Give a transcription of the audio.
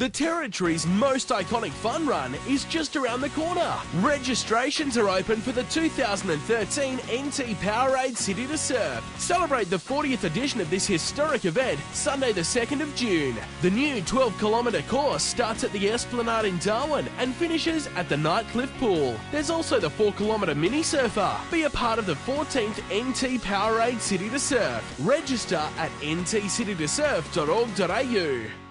The Territory's most iconic fun run is just around the corner. Registrations are open for the 2013 NT Powerade City to Surf. Celebrate the 40th edition of this historic event Sunday the 2nd of June. The new 12 kilometre course starts at the Esplanade in Darwin and finishes at the Nightcliff Pool. There's also the 4 kilometre mini surfer. Be a part of the 14th NT Powerade City to Surf. Register at ntcitytosurf.org.au.